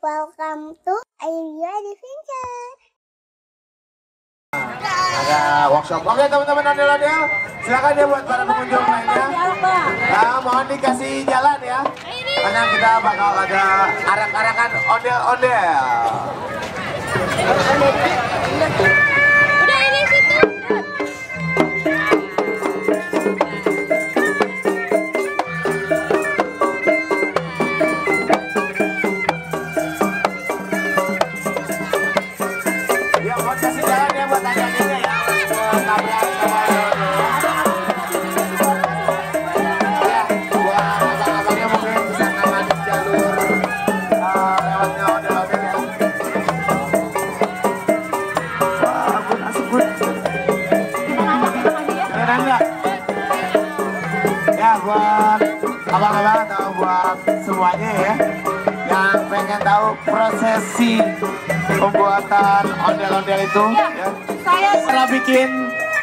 Welcome to Ayu Adventure. Ada workshop. Oke teman-teman ondel-ondel, silakan ya buat para pengunjung lainnya. Nah, mohon dikasih jalan ya. Karena kita bakal ada arak-arakan ondel-ondel. Beneran nggak? Ya buat abang-abang atau buat semuanya ya yang pengen tahu prosesi pembuatan ondel-ondel itu ya. Saya Setelah bikin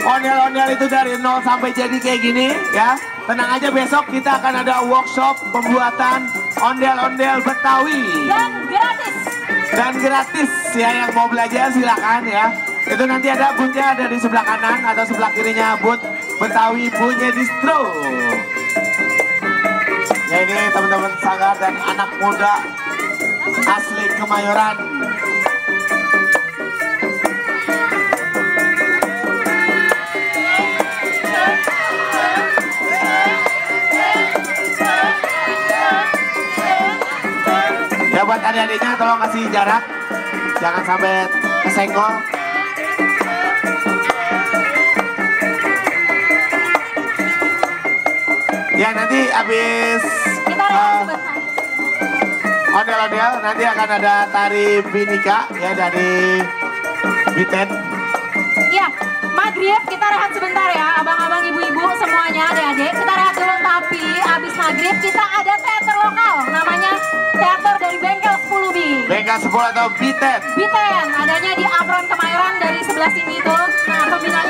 ondel-ondel itu dari nol sampai jadi kayak gini ya. Tenang aja besok kita akan ada workshop pembuatan ondel-ondel Betawi dan gratis. dan gratis ya yang mau belajar silakan ya. Itu nanti ada boothnya ada di sebelah kanan atau sebelah kirinya booth Betawi punya distro. Ya ini teman-teman Sanggar dan anak muda asli Kemayoran. Ya buat adik-adiknya tolong kasih jarak, jangan sampai kesenggol. Ya nanti habis Kita eh, lihat sebentar. ondel-ondel nanti akan ada tari binika ya dari Biten. Iya, maghrib kita rehat sebentar ya, abang-abang, ibu-ibu semuanya, adik-adik. Kita rehat dulu, tapi abis maghrib kita ada teater lokal, namanya teater dari Bengkel 10 B. Bengkel 10 atau Biten. Biten, adanya di Apron Kemayoran dari sebelah sini tuh. Nah, pembinanya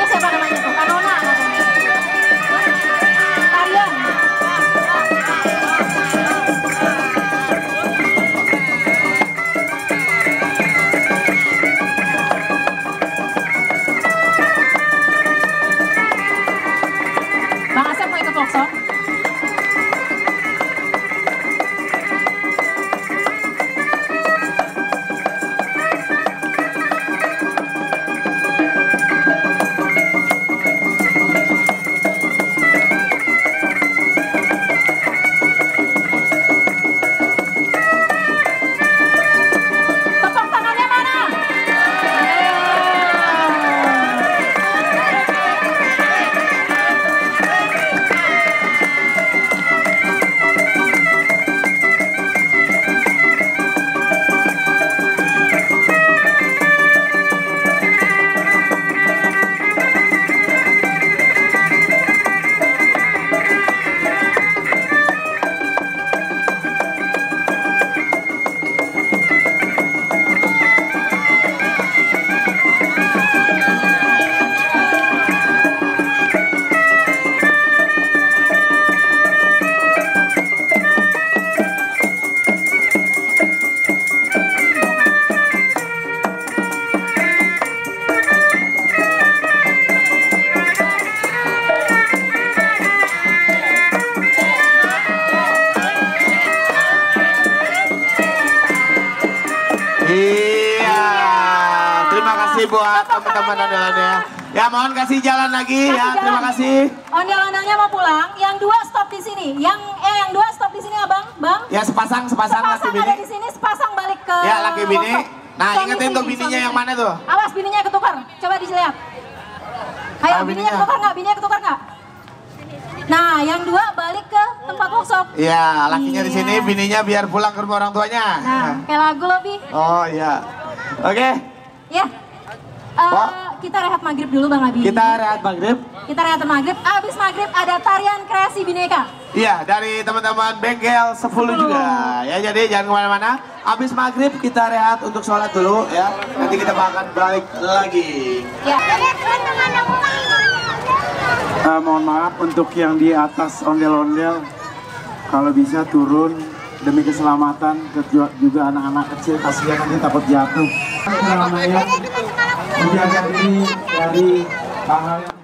kasih buat teman-teman ondel-ondel. Ya mohon kasih jalan lagi ya. Kasih Terima jalan. kasih. Ondel-ondelnya mau pulang, yang dua stop di sini. Yang eh yang dua stop di sini abang, bang. Ya sepasang sepasang laki Sepasang bini. ada di sini, sepasang balik ke. Ya laki bini. Nah Suami ingetin tuh bininya yang mana tuh? Awas bininya ketukar, coba dilihat. Ayo Ah, bininya bininya. ketukar nggak? Bininya ketukar nggak? Nah, yang dua balik ke tempat workshop. Iya lakinya di Iya. sini, bininya biar pulang ke rumah orang tuanya. Nah, kayak lagu Bi. Oh iya. Oke, Ya. Pak. kita rehat maghrib dulu Bang Abi. kita rehat maghrib. Kita rehat maghrib. Abis maghrib ada tarian kreasi bineka. Iya, dari teman-teman bengkel 10 juga. Ya, jadi jangan ke mana-mana. Abis maghrib kita rehat untuk sholat dulu ya. Nanti kita akan balik lagi. Ya. Eh, mohon maaf untuk yang di atas ondel-ondel kalau bisa turun demi keselamatan ke- juga anak-anak kecil kasihan nanti takut jatuh. Menjaga diri dari hal-hal yang